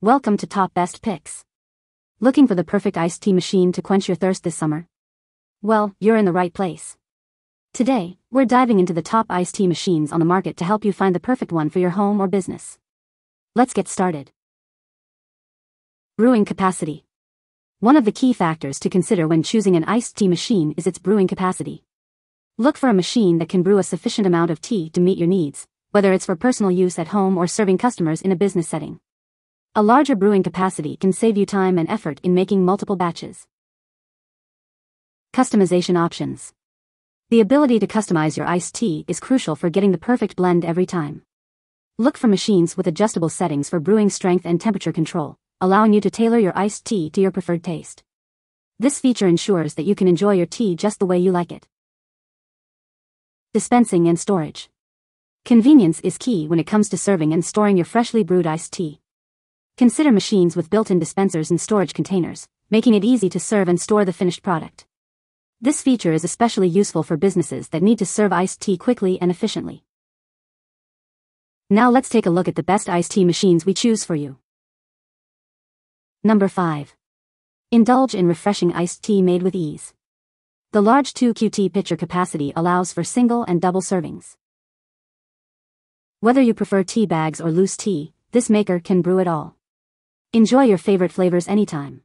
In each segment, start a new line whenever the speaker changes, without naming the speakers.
Welcome to Top Best Picks. Looking for the perfect iced tea machine to quench your thirst this summer? Well, you're in the right place. Today, we're diving into the top iced tea machines on the market to help you find the perfect one for your home or business. Let's get started. Brewing capacity. One of the key factors to consider when choosing an iced tea machine is its brewing capacity. Look for a machine that can brew a sufficient amount of tea to meet your needs, whether it's for personal use at home or serving customers in a business setting. A larger brewing capacity can save you time and effort in making multiple batches. Customization options. The ability to customize your iced tea is crucial for getting the perfect blend every time. Look for machines with adjustable settings for brewing strength and temperature control, allowing you to tailor your iced tea to your preferred taste. This feature ensures that you can enjoy your tea just the way you like it. Dispensing and storage. Convenience is key when it comes to serving and storing your freshly brewed iced tea. Consider machines with built-in dispensers and storage containers, making it easy to serve and store the finished product. This feature is especially useful for businesses that need to serve iced tea quickly and efficiently. Now let's take a look at the best iced tea machines we choose for you. Number 5. Indulge in refreshing iced tea made with ease. The large 2QT pitcher capacity allows for single and double servings. Whether you prefer tea bags or loose tea, this maker can brew it all. Enjoy your favorite flavors anytime.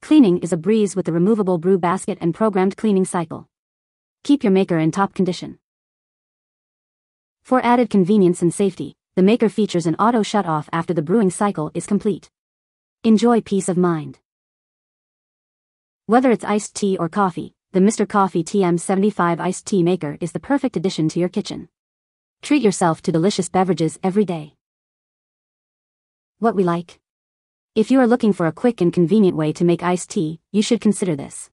Cleaning is a breeze with the removable brew basket and programmed cleaning cycle. Keep your maker in top condition. For added convenience and safety, the maker features an auto shut-off after the brewing cycle is complete. Enjoy peace of mind. Whether it's iced tea or coffee, the Mr. Coffee TM75 iced tea maker is the perfect addition to your kitchen. Treat yourself to delicious beverages every day. What we like. If you are looking for a quick and convenient way to make iced tea, you should consider this.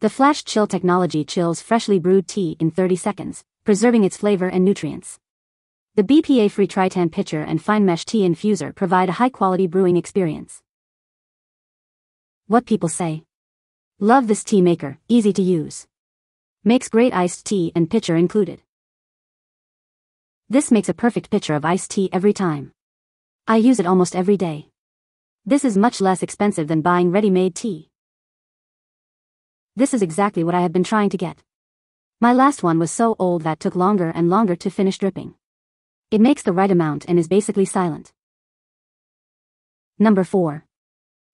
The Flash Chill technology chills freshly brewed tea in 30 seconds, preserving its flavor and nutrients. The BPA-free Tritan pitcher and fine mesh tea infuser provide a high-quality brewing experience. What people say. Love this tea maker, easy to use. Makes great iced tea and pitcher included. This makes a perfect pitcher of iced tea every time. I use it almost every day. This is much less expensive than buying ready-made tea. This is exactly what I have been trying to get. My last one was so old that took longer and longer to finish dripping. It makes the right amount and is basically silent. Number 4.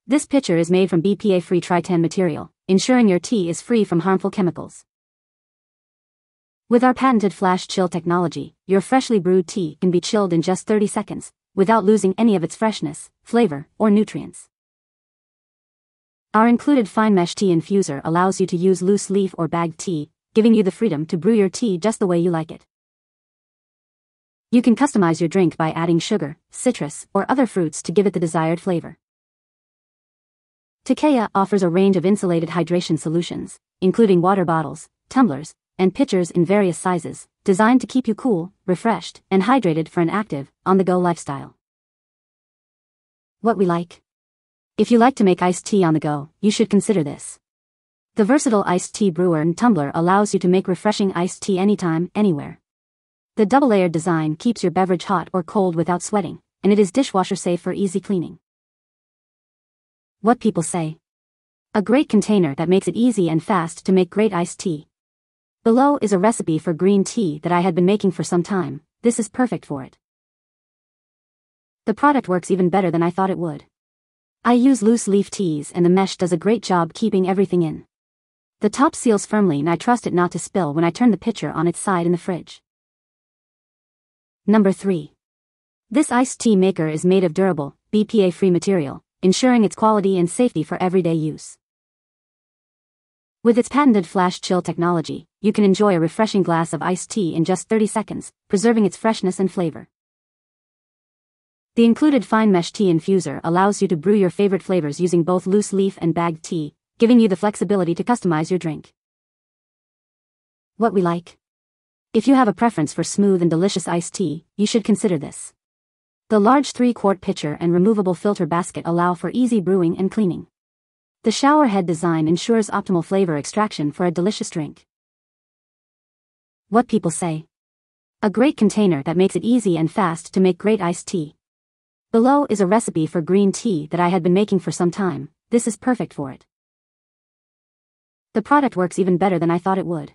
This pitcher is made from BPA-free Tritan material, ensuring your tea is free from harmful chemicals. With our patented flash chill technology, your freshly brewed tea can be chilled in just 30 seconds, without losing any of its freshness, flavor, or nutrients. Our included fine mesh tea infuser allows you to use loose leaf or bagged tea, giving you the freedom to brew your tea just the way you like it. You can customize your drink by adding sugar, citrus, or other fruits to give it the desired flavor. Takeya offers a range of insulated hydration solutions, including water bottles, tumblers, and pitchers in various sizes, designed to keep you cool, refreshed, and hydrated for an active, on-the-go lifestyle. What we like. If you like to make iced tea on the go, you should consider this. The versatile iced tea brewer and tumbler allows you to make refreshing iced tea anytime, anywhere. The double-layered design keeps your beverage hot or cold without sweating, and it is dishwasher safe for easy cleaning. What people say. A great container that makes it easy and fast to make great iced tea. Below is a recipe for green tea that I had been making for some time, this is perfect for it. The product works even better than I thought it would. I use loose leaf teas and the mesh does a great job keeping everything in. The top seals firmly and I trust it not to spill when I turn the pitcher on its side in the fridge. Number 3. This iced tea maker is made of durable, BPA-free material, ensuring its quality and safety for everyday use. With its patented flash chill technology, you can enjoy a refreshing glass of iced tea in just 30 seconds, preserving its freshness and flavor. The included fine mesh tea infuser allows you to brew your favorite flavors using both loose leaf and bagged tea, giving you the flexibility to customize your drink. What we like. If you have a preference for smooth and delicious iced tea, you should consider this. The large 3-quart pitcher and removable filter basket allow for easy brewing and cleaning. The shower head design ensures optimal flavor extraction for a delicious drink. What people say. A great container that makes it easy and fast to make great iced tea. Below is a recipe for green tea that I had been making for some time, this is perfect for it. The product works even better than I thought it would.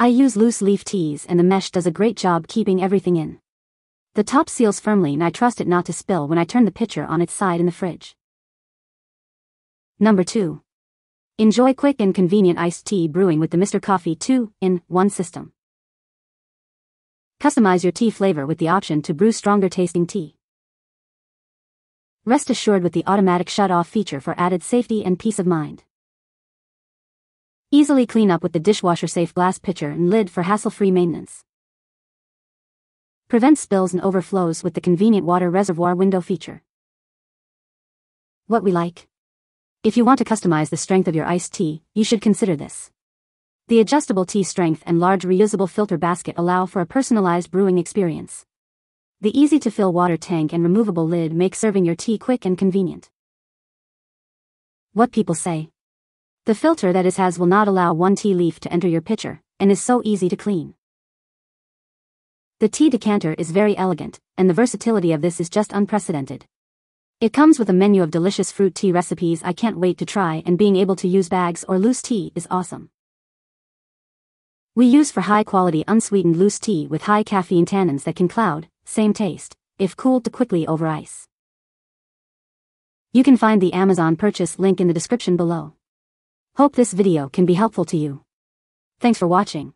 I use loose leaf teas and the mesh does a great job keeping everything in. The top seals firmly and I trust it not to spill when I turn the pitcher on its side in the fridge. Number 2. Enjoy quick and convenient iced tea brewing with the Mr. Coffee 2 in 1 system. Customize your tea flavor with the option to brew stronger tasting tea. Rest assured with the automatic shut-off feature for added safety and peace of mind. Easily clean up with the dishwasher-safe glass pitcher and lid for hassle-free maintenance. Prevent spills and overflows with the convenient water reservoir window feature. What we like. If you want to customize the strength of your iced tea, you should consider this. The adjustable tea strength and large reusable filter basket allow for a personalized brewing experience. The easy-to-fill water tank and removable lid make serving your tea quick and convenient. What people say. The filter that is has will not allow one tea leaf to enter your pitcher, and is so easy to clean. The tea decanter is very elegant, and the versatility of this is just unprecedented. It comes with a menu of delicious fruit tea recipes I can't wait to try and being able to use bags or loose tea is awesome. We use for high quality unsweetened loose tea with high caffeine tannins that can cloud, same taste, if cooled to quickly over ice. You can find the Amazon purchase link in the description below. Hope this video can be helpful to you. Thanks for watching.